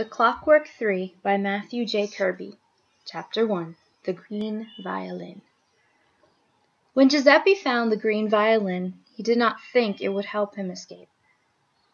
The Clockwork Three by Matthew J. Kirby Chapter I The Green Violin When Giuseppe found the green violin he did not think it would help him escape.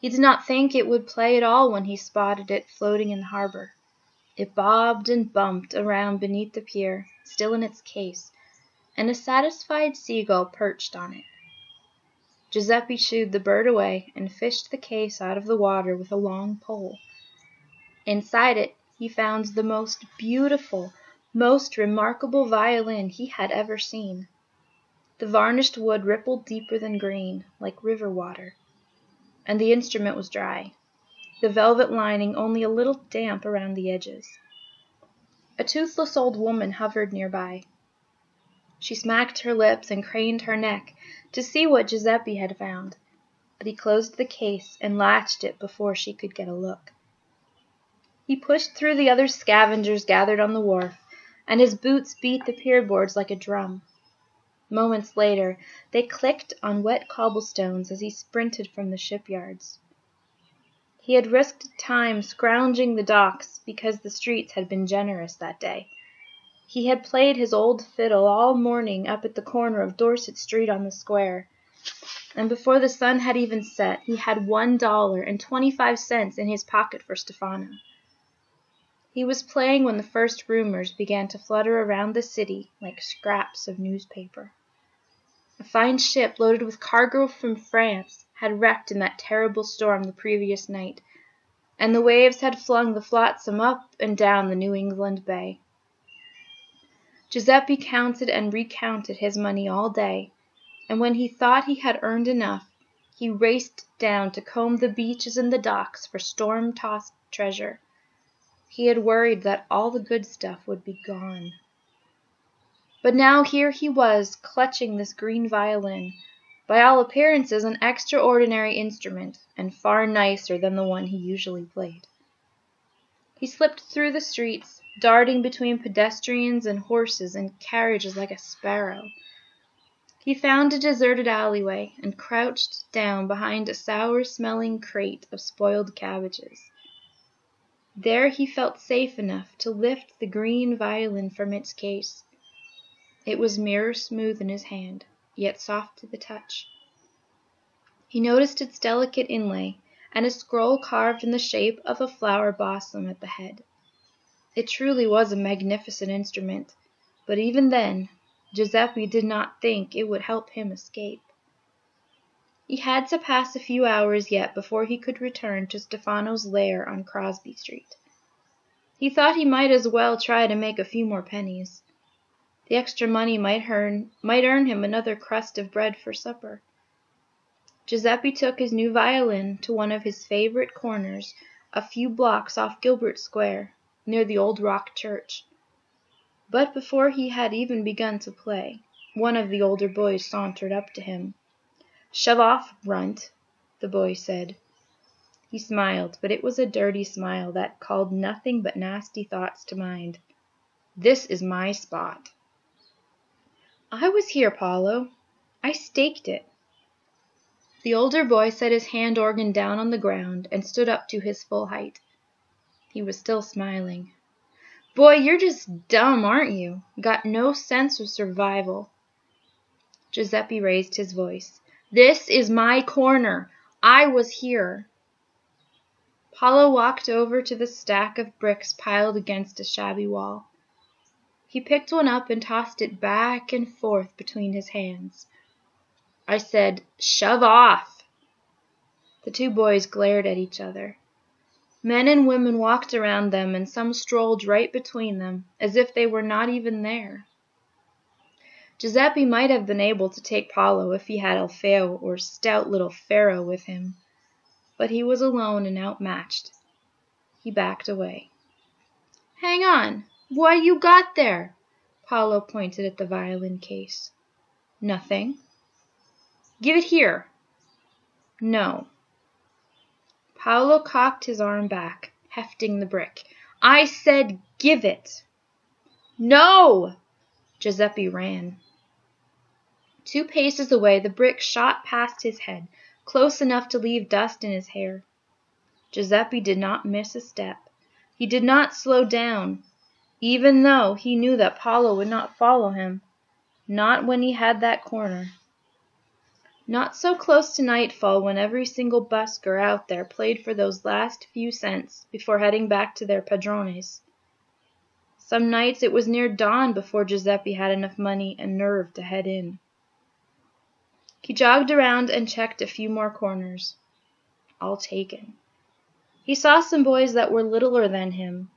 He did not think it would play at all when he spotted it floating in the harbour. It bobbed and bumped around beneath the pier, still in its case, and a satisfied seagull perched on it. Giuseppe shooed the bird away and fished the case out of the water with a long pole. Inside it he found the most beautiful, most remarkable violin he had ever seen. The varnished wood rippled deeper than green, like river water, and the instrument was dry, the velvet lining only a little damp around the edges. A toothless old woman hovered near by. She smacked her lips and craned her neck to see what Giuseppe had found, but he closed the case and latched it before she could get a look. He pushed through the other scavengers gathered on the wharf, and his boots beat the pier boards like a drum. Moments later they clicked on wet cobblestones as he sprinted from the shipyards. He had risked time scrounging the docks because the streets had been generous that day. He had played his old fiddle all morning up at the corner of Dorset Street on the square, and before the sun had even set he had one dollar and twenty-five cents in his pocket for Stefano. He was playing when the first rumours began to flutter around the city like scraps of newspaper. A fine ship loaded with cargo from France had wrecked in that terrible storm the previous night, and the waves had flung the flotsam up and down the New England Bay. Giuseppe counted and recounted his money all day, and when he thought he had earned enough, he raced down to comb the beaches and the docks for storm tossed treasure. He had worried that all the good stuff would be gone. But now here he was clutching this green violin, by all appearances an extraordinary instrument, and far nicer than the one he usually played. He slipped through the streets, darting between pedestrians and horses and carriages like a sparrow. He found a deserted alleyway and crouched down behind a sour-smelling crate of spoiled cabbages. There he felt safe enough to lift the green violin from its case. It was mirror smooth in his hand, yet soft to the touch. He noticed its delicate inlay, and a scroll carved in the shape of a flower blossom at the head. It truly was a magnificent instrument, but even then Giuseppe did not think it would help him escape. He had to pass a few hours yet before he could return to Stefano's lair on Crosby Street. He thought he might as well try to make a few more pennies. The extra money might earn, might earn him another crust of bread for supper. Giuseppe took his new violin to one of his favourite corners a few blocks off Gilbert Square, near the old rock church. But before he had even begun to play, one of the older boys sauntered up to him. "Shove off, runt," the boy said. He smiled, but it was a dirty smile that called nothing but nasty thoughts to mind. "This is my spot." "I was here, Paolo. I staked it." The older boy set his hand organ down on the ground and stood up to his full height. He was still smiling. "Boy, you're just dumb, aren't you? Got no sense of survival." Giuseppe raised his voice. This is my corner. I was here." Paolo walked over to the stack of bricks piled against a shabby wall. He picked one up and tossed it back and forth between his hands. I said, "Shove off." The two boys glared at each other. Men and women walked around them and some strolled right between them, as if they were not even there. Giuseppe might have been able to take Paolo if he had Alfeo or stout little Pharaoh with him, but he was alone and outmatched. He backed away. "Hang on! What you got there?" Paolo pointed at the violin case. "Nothing." "Give it here." "No." Paolo cocked his arm back, hefting the brick. "I said give it." "No!" Giuseppe ran. Two paces away the brick shot past his head, close enough to leave dust in his hair. Giuseppe did not miss a step. He did not slow down, even though he knew that Paolo would not follow him, not when he had that corner. Not so close to nightfall when every single busker out there played for those last few cents before heading back to their padrones. Some nights it was near dawn before Giuseppe had enough money and nerve to head in. He jogged around and checked a few more corners. All taken. He saw some boys that were littler than him,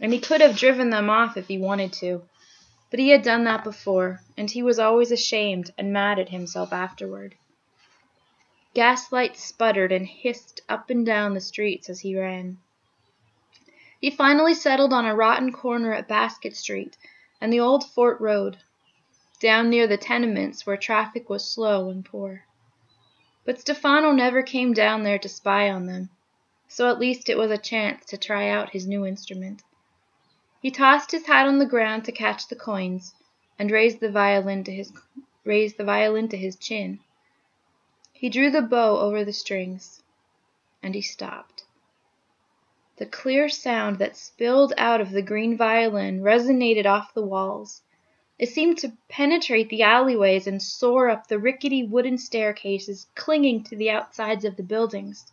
and he could have driven them off if he wanted to, but he had done that before, and he was always ashamed and mad at himself afterward. Gaslights sputtered and hissed up and down the streets as he ran. He finally settled on a rotten corner at Basket Street and the old Fort Road, down near the tenements where traffic was slow and poor. But Stefano never came down there to spy on them so at least it was a chance to try out his new instrument. He tossed his hat on the ground to catch the coins, and raised the violin to his raised the violin to his chin. He drew the bow over the strings, and he stopped. The clear sound that spilled out of the green violin resonated off the walls. It seemed to penetrate the alleyways and soar up the rickety wooden staircases clinging to the outsides of the buildings.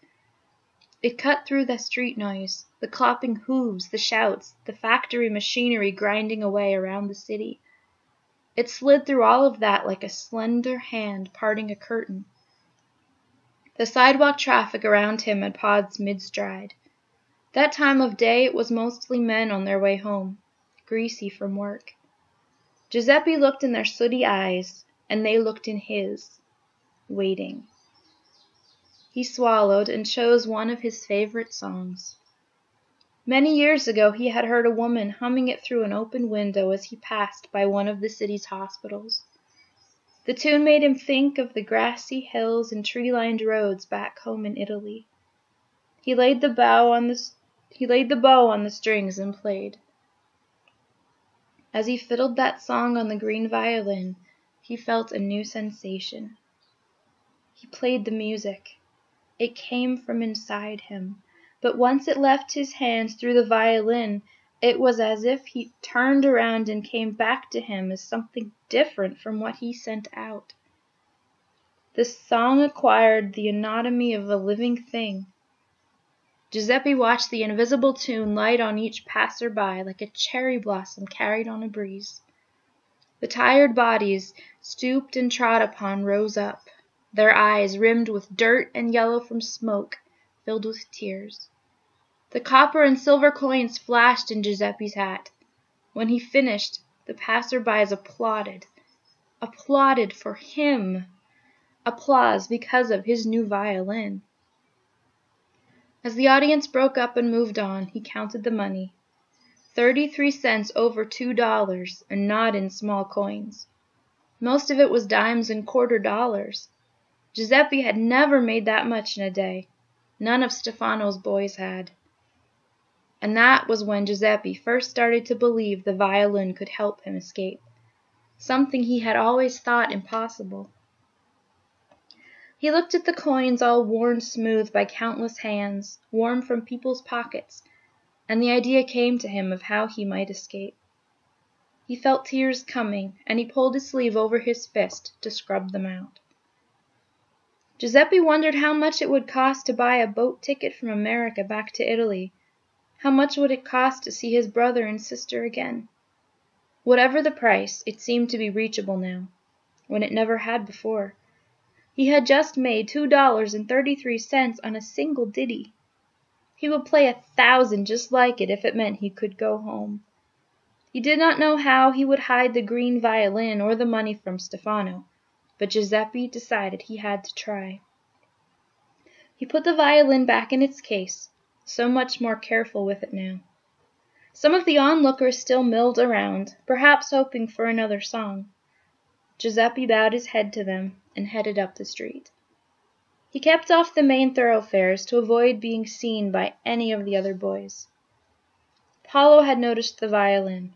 It cut through the street noise, the clopping hooves, the shouts, the factory machinery grinding away around the city. It slid through all of that like a slender hand parting a curtain. The sidewalk traffic around him had paused mid stride. That time of day it was mostly men on their way home, greasy from work. Giuseppe looked in their sooty eyes, and they looked in his, waiting. He swallowed and chose one of his favorite songs. Many years ago he had heard a woman humming it through an open window as he passed by one of the city's hospitals. The tune made him think of the grassy hills and tree-lined roads back home in Italy. He laid the bow on the he laid the bow on the strings and played. As he fiddled that song on the green violin, he felt a new sensation. He played the music. It came from inside him, but once it left his hands through the violin it was as if he turned around and came back to him as something different from what he sent out. The song acquired the anatomy of a living thing. Giuseppe watched the invisible tune light on each passer by like a cherry blossom carried on a breeze. The tired bodies, stooped and trod upon, rose up their eyes rimmed with dirt and yellow from smoke, filled with tears. The copper and silver coins flashed in Giuseppe's hat. When he finished, the passer-bys applauded. Applauded for him. Applause because of his new violin. As the audience broke up and moved on, he counted the money. Thirty-three cents over two dollars, and not in small coins. Most of it was dimes and quarter dollars. Giuseppe had never made that much in a day. None of Stefano's boys had. And that was when Giuseppe first started to believe the violin could help him escape, something he had always thought impossible. He looked at the coins all worn smooth by countless hands, worn from people's pockets, and the idea came to him of how he might escape. He felt tears coming, and he pulled his sleeve over his fist to scrub them out. Giuseppe wondered how much it would cost to buy a boat ticket from America back to Italy. How much would it cost to see his brother and sister again? Whatever the price, it seemed to be reachable now, when it never had before. He had just made two dollars and thirty-three cents on a single ditty. He would play a thousand just like it if it meant he could go home. He did not know how he would hide the green violin or the money from Stefano but Giuseppe decided he had to try. He put the violin back in its case, so much more careful with it now. Some of the onlookers still milled around, perhaps hoping for another song. Giuseppe bowed his head to them and headed up the street. He kept off the main thoroughfares to avoid being seen by any of the other boys. Paolo had noticed the violin,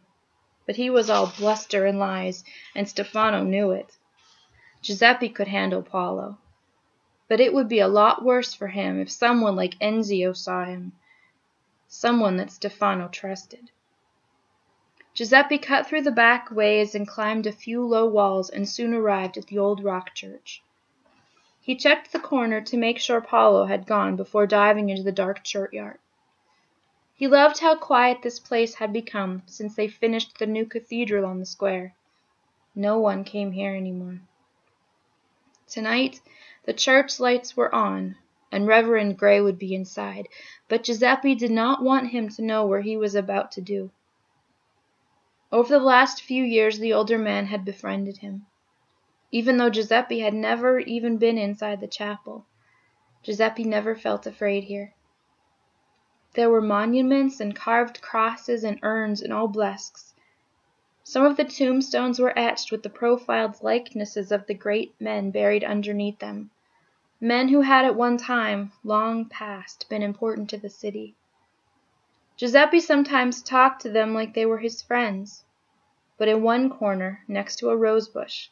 but he was all bluster and lies, and Stefano knew it. Giuseppe could handle Paolo. But it would be a lot worse for him if someone like Enzio saw him. someone that Stefano trusted. Giuseppe cut through the back ways and climbed a few low walls and soon arrived at the old rock church. He checked the corner to make sure Paolo had gone before diving into the dark churchyard. He loved how quiet this place had become since they finished the new cathedral on the square. No one came here any more. Tonight the church lights were on, and Reverend Grey would be inside, but Giuseppe did not want him to know what he was about to do. Over the last few years the older man had befriended him. Even though Giuseppe had never even been inside the chapel, Giuseppe never felt afraid here. There were monuments and carved crosses and urns and obelisks. Some of the tombstones were etched with the profiled likenesses of the great men buried underneath them, men who had at one time, long past, been important to the city. Giuseppe sometimes talked to them like they were his friends. But in one corner, next to a rose bush,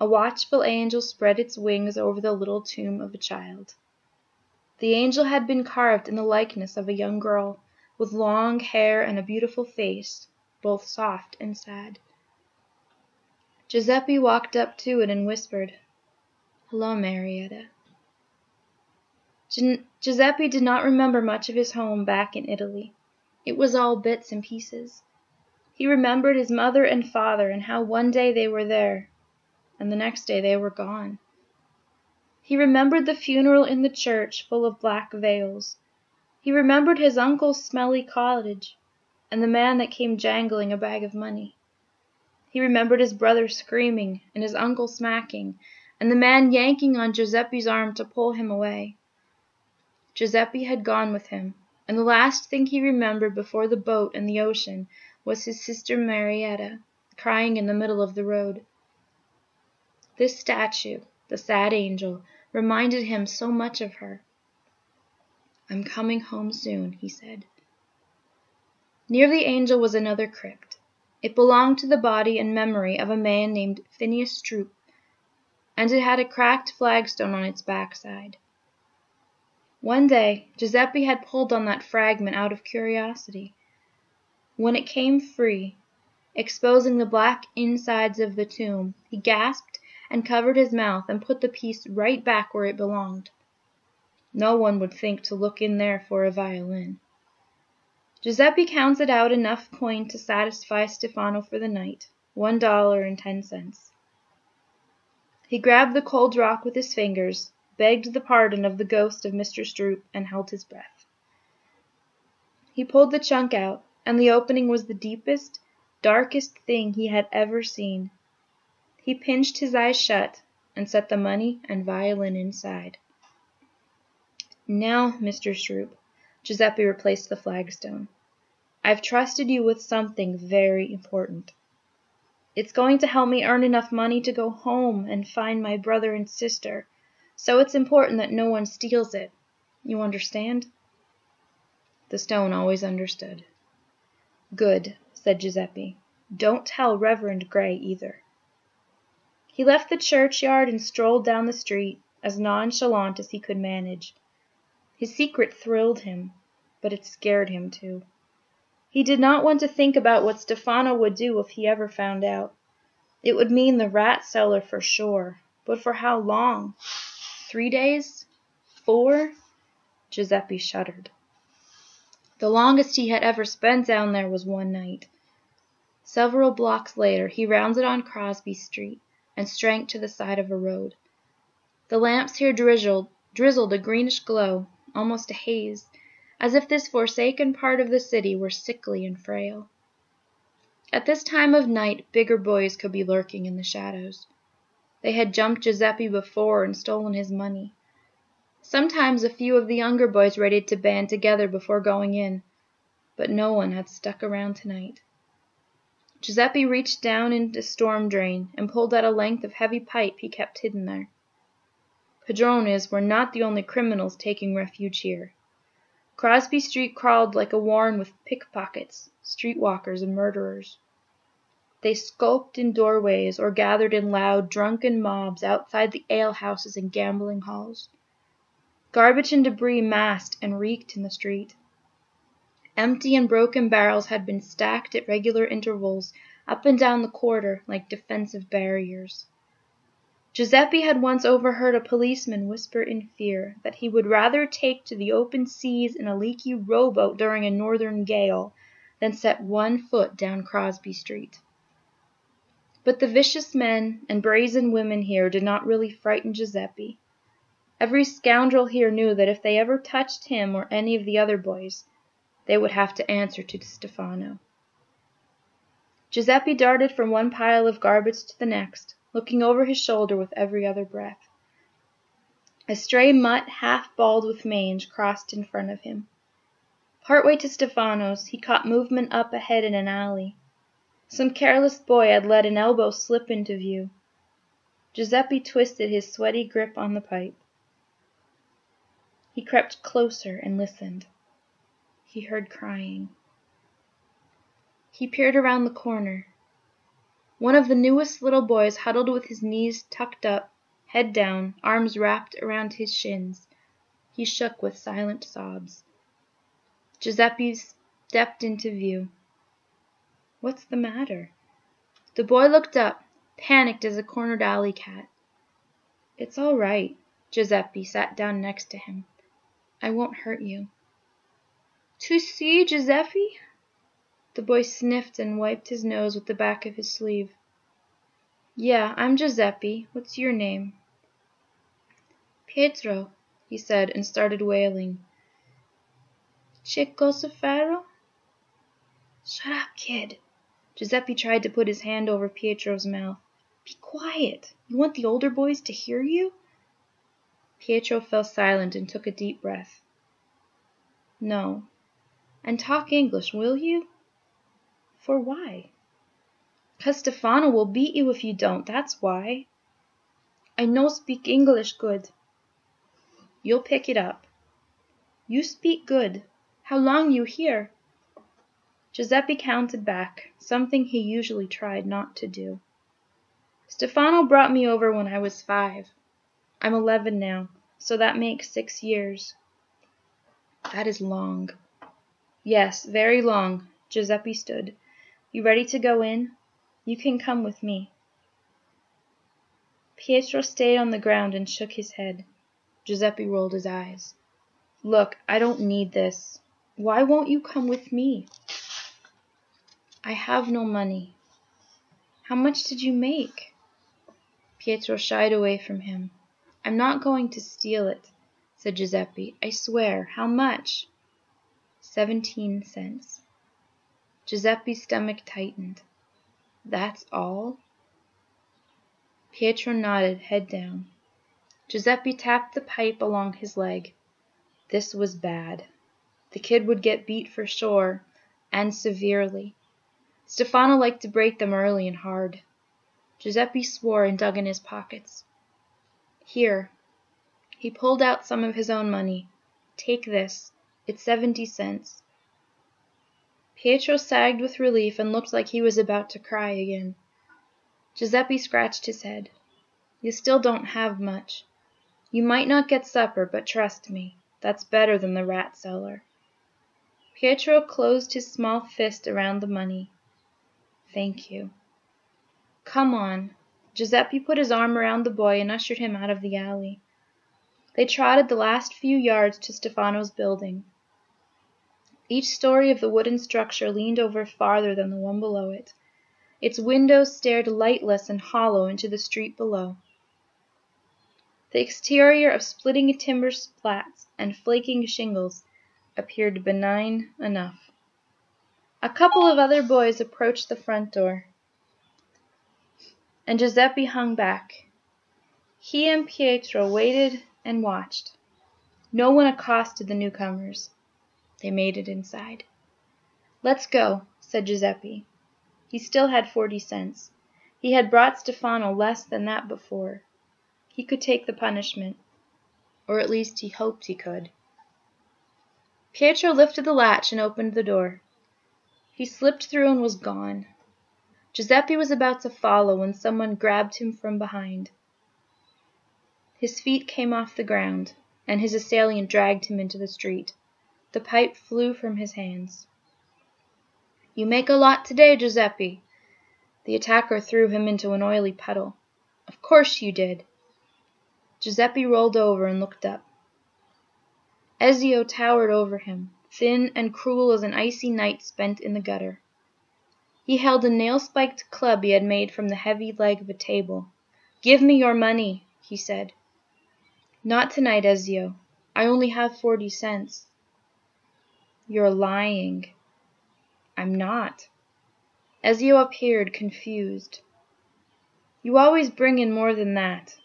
a watchful angel spread its wings over the little tomb of a child. The angel had been carved in the likeness of a young girl, with long hair and a beautiful face, both soft and sad. Giuseppe walked up to it and whispered, "Hello, Marietta." Gi- Giuseppe did not remember much of his home back in Italy. It was all bits and pieces. He remembered his mother and father and how one day they were there, and the next day they were gone. He remembered the funeral in the church full of black veils. He remembered his uncle's smelly cottage, and the man that came jangling a bag of money. He remembered his brother screaming, and his uncle smacking, and the man yanking on Giuseppe's arm to pull him away. Giuseppe had gone with him, and the last thing he remembered before the boat and the ocean was his sister Marietta, crying in the middle of the road. This statue, the sad angel, reminded him so much of her. I'm coming home soon, he said. Near the angel was another crypt. It belonged to the body and memory of a man named Phineas Stroop, and it had a cracked flagstone on its backside. One day Giuseppe had pulled on that fragment out of curiosity. When it came free, exposing the black insides of the tomb, he gasped and covered his mouth and put the piece right back where it belonged. No one would think to look in there for a violin. Giuseppe counted out enough coin to satisfy Stefano for the night, one dollar and ten cents. He grabbed the cold rock with his fingers begged the pardon of the ghost of Mr. Stroop, and held his breath. He pulled the chunk out, and the opening was the deepest, darkest thing he had ever seen. He pinched his eyes shut, and set the money and violin inside. Now, Mr. Stroop, Giuseppe replaced the flagstone. I've trusted you with something very important. It's going to help me earn enough money to go home and find my brother and sister so it's important that no one steals it. You understand?" The stone always understood. "Good," said Giuseppe. "Don't tell Reverend Grey either." He left the churchyard and strolled down the street, as nonchalant as he could manage. His secret thrilled him, but it scared him too. He did not want to think about what Stefano would do if he ever found out. It would mean the rat cellar for sure, but for how long? Three days? Four? Giuseppe shuddered. The longest he had ever spent down there was one night. Several blocks later he rounded on Crosby Street and shrank to the side of a road. The lamps here drizzled, drizzled a greenish glow, almost a haze, as if this forsaken part of the city were sickly and frail. At this time of night bigger boys could be lurking in the shadows. They had jumped Giuseppe before and stolen his money. Sometimes a few of the younger boys ready to band together before going in, but no one had stuck around tonight. Giuseppe reached down into the storm drain and pulled out a length of heavy pipe he kept hidden there. Padrones were not the only criminals taking refuge here. Crosby Street crawled like a warren with pickpockets, street walkers, and murderers. They skulked in doorways or gathered in loud, drunken mobs outside the alehouses and gambling halls. Garbage and debris massed and reeked in the street. Empty and broken barrels had been stacked at regular intervals up and down the corridor like defensive barriers. Giuseppe had once overheard a policeman whisper in fear that he would rather take to the open seas in a leaky rowboat during a northern gale than set one foot down Crosby Street. But the vicious men and brazen women here did not really frighten Giuseppe. Every scoundrel here knew that if they ever touched him or any of the other boys, they would have to answer to Stefano. Giuseppe darted from one pile of garbage to the next, looking over his shoulder with every other breath. A stray mutt half bald with mange crossed in front of him. Part way to Stefano's he caught movement up ahead in an alley. Some careless boy had let an elbow slip into view. Giuseppe twisted his sweaty grip on the pipe. He crept closer and listened. He heard crying. He peered around the corner. One of the newest little boys huddled with his knees tucked up, head down, arms wrapped around his shins. He shook with silent sobs. Giuseppe stepped into view. What's the matter? The boy looked up, panicked as a cornered alley cat. It's all right. Giuseppe sat down next to him. I won't hurt you. Tu sei, Giuseppe? The boy sniffed and wiped his nose with the back of his sleeve. Yeah, I'm Giuseppe. What's your name? Pietro, he said, and started wailing. Cosa? Shut up, kid. Giuseppe tried to put his hand over Pietro's mouth. Be quiet. You want the older boys to hear you? Pietro fell silent and took a deep breath. No. And talk English, will you? For why? Cause Stefano will beat you if you don't, that's why. I no speak English good. You'll pick it up. You speak good. How long you here? Giuseppe counted back, something he usually tried not to do. Stefano brought me over when I was five. I'm eleven now, so that makes six years. That is long. Yes, very long. Giuseppe stood. You ready to go in? You can come with me. Pietro stayed on the ground and shook his head. Giuseppe rolled his eyes. Look, I don't need this. Why won't you come with me? I have no money. How much did you make? Pietro shied away from him. I'm not going to steal it, said Giuseppe. I swear. How much? Seventeen cents. Giuseppe's stomach tightened. That's all? Pietro nodded, head down. Giuseppe tapped the pipe along his leg. This was bad. The kid would get beat for sure, and severely. Stefano liked to break them early and hard. Giuseppe swore and dug in his pockets. Here. He pulled out some of his own money. Take this. It's seventy cents. Pietro sagged with relief and looked like he was about to cry again. Giuseppe scratched his head. You still don't have much. You might not get supper, but trust me, that's better than the rat cellar. Pietro closed his small fist around the money. Thank you. Come on. Giuseppe put his arm around the boy and ushered him out of the alley. They trotted the last few yards to Stefano's building. Each story of the wooden structure leaned over farther than the one below it. Its windows stared lightless and hollow into the street below. The exterior of splitting timber slats and flaking shingles appeared benign enough. A couple of other boys approached the front door, and Giuseppe hung back. He and Pietro waited and watched. No one accosted the newcomers. They made it inside. Let's go, said Giuseppe. He still had forty cents. He had brought Stefano less than that before. He could take the punishment, or at least he hoped he could. Pietro lifted the latch and opened the door. He slipped through and was gone. Giuseppe was about to follow when someone grabbed him from behind. His feet came off the ground, and his assailant dragged him into the street. The pipe flew from his hands. You make a lot today, Giuseppe. The attacker threw him into an oily puddle. Of course you did. Giuseppe rolled over and looked up. Ezio towered over him, thin and cruel as an icy night spent in the gutter. He held a nail-spiked club he had made from the heavy leg of a table. "Give me your money," he said. "Not tonight, Ezio. I only have forty cents." "You're lying." "I'm not." Ezio appeared confused. "You always bring in more than that."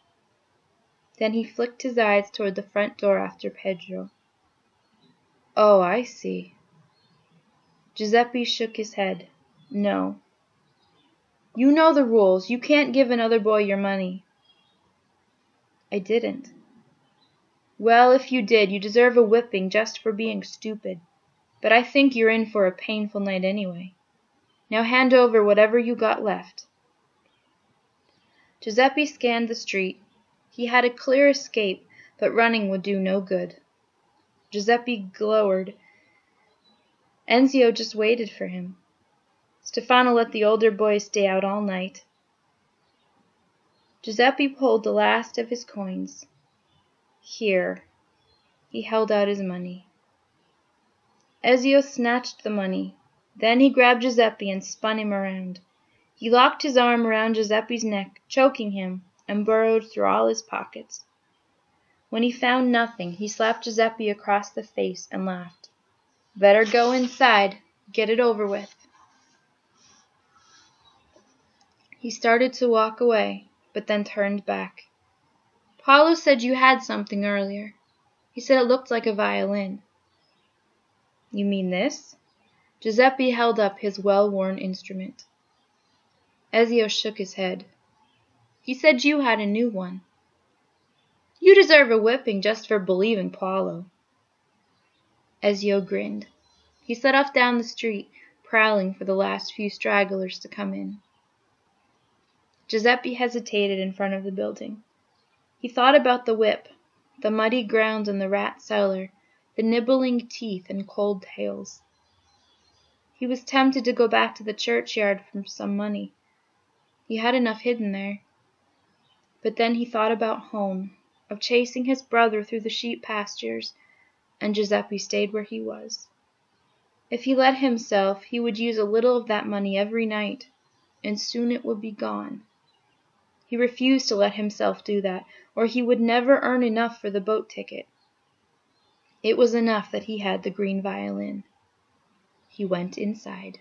Then he flicked his eyes toward the front door after Pietro. "Oh, I see." Giuseppe shook his head. "No." "You know the rules. You can't give another boy your money." "I didn't." "Well, if you did, you deserve a whipping just for being stupid. But I think you're in for a painful night anyway. Now hand over whatever you got left." Giuseppe scanned the street. He had a clear escape, but running would do no good. Giuseppe glowered. Ezio just waited for him. Stefano let the older boys stay out all night. Giuseppe pulled the last of his coins. Here. He held out his money. Ezio snatched the money. Then he grabbed Giuseppe and spun him around. He locked his arm around Giuseppe's neck, choking him, and burrowed through all his pockets. When he found nothing, he slapped Giuseppe across the face and laughed. Better go inside. Get it over with. He started to walk away, but then turned back. Paolo said you had something earlier. He said it looked like a violin. You mean this? Giuseppe held up his well-worn instrument. Ezio shook his head. He said you had a new one. You deserve a whipping just for believing Paolo. Ezio grinned. He set off down the street, prowling for the last few stragglers to come in. Giuseppe hesitated in front of the building. He thought about the whip, the muddy ground in the rat cellar, the nibbling teeth and cold tails. He was tempted to go back to the churchyard for some money. He had enough hidden there. But then he thought about home of chasing his brother through the sheep pastures, and Giuseppe stayed where he was. If he let himself he would use a little of that money every night, and soon it would be gone. He refused to let himself do that, or he would never earn enough for the boat ticket. It was enough that he had the green violin. He went inside.